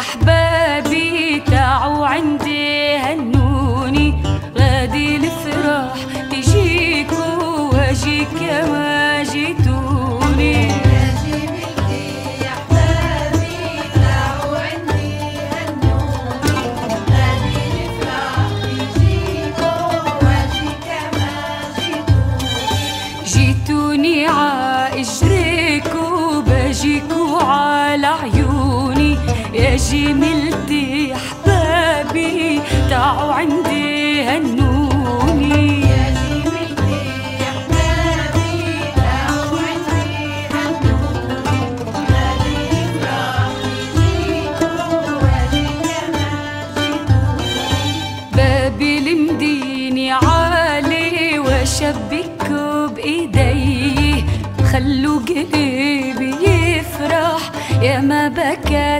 أحبابي تعوا عندي هنوني. غادي الفرح تجيكوا وأجيك كما جيتوني. جيتوني ع اجريكوا باجيكوا على يا جميلتي احبابي تعوا عندي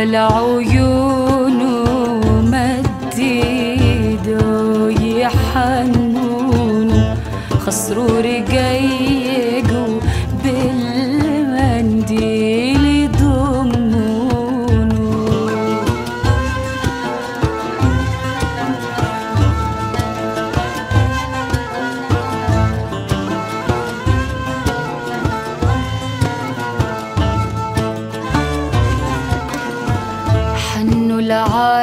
بالعيون heart.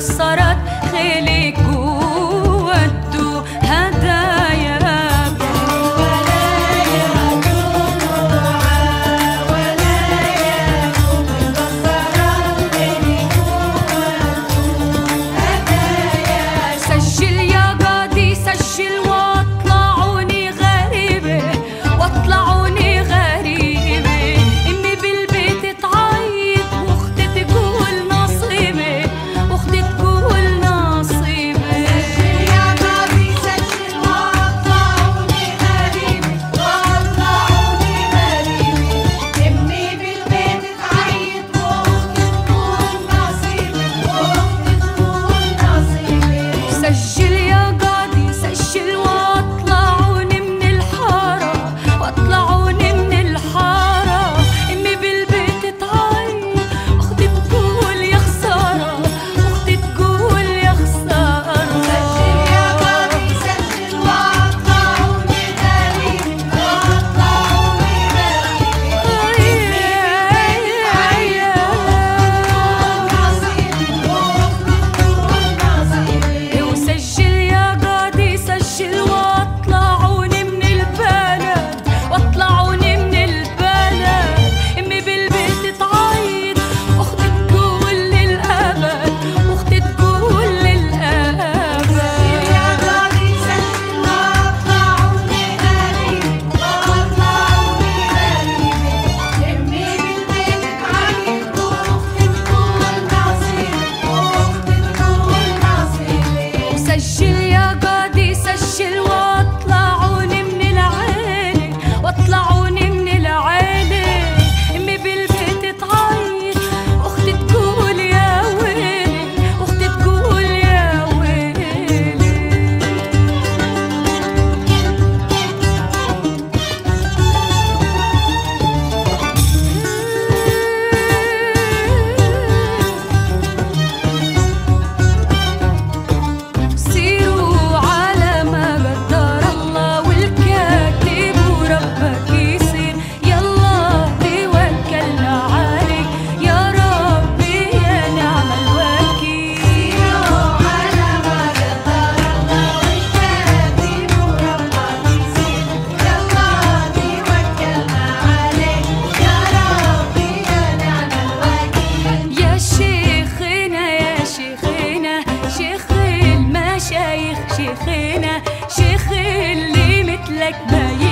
sarà like me.